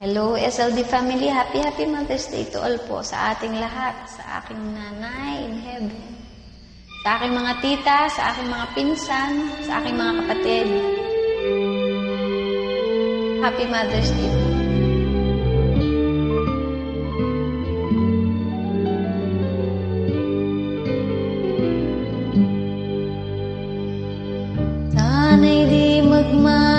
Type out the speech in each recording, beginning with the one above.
Hello, SLD family. Happy, happy Mother's Day to all po sa ating lahat, sa aking nanay in heaven, sa aking mga tita, sa aking mga pinsan, sa aking mga kapatid. Happy Mother's Day po. Sana'y di magmahal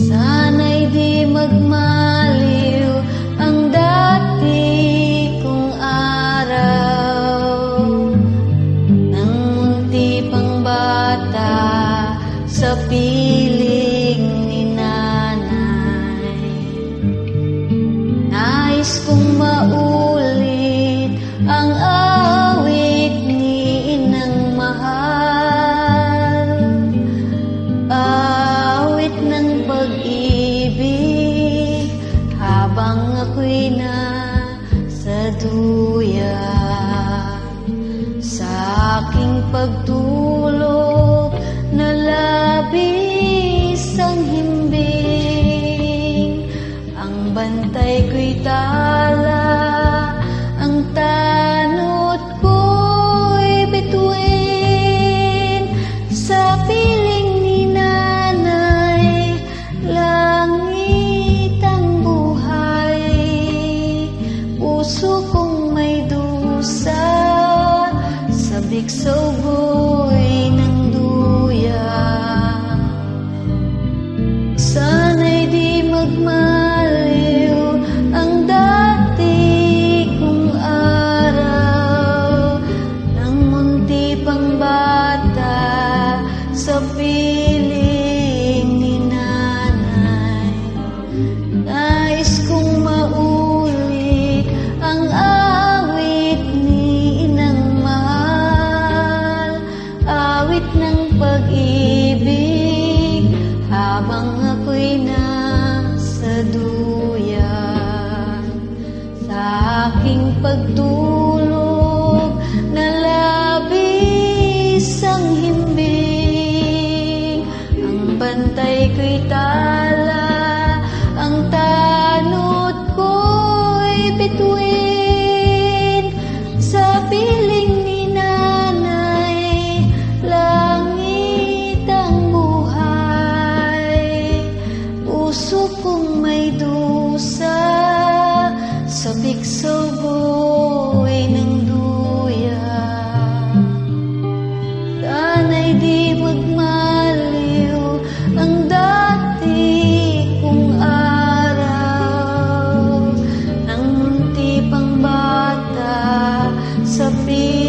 Sana'y di magmahal. Nang ako'y na sa duya Sa aking pagtulog. Like my pantai kuitan Be.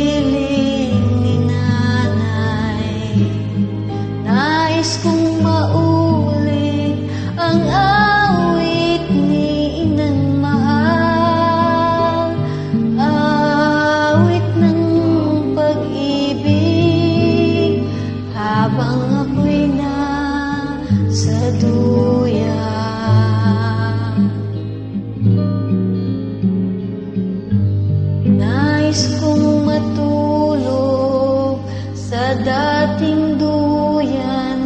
ating duyan.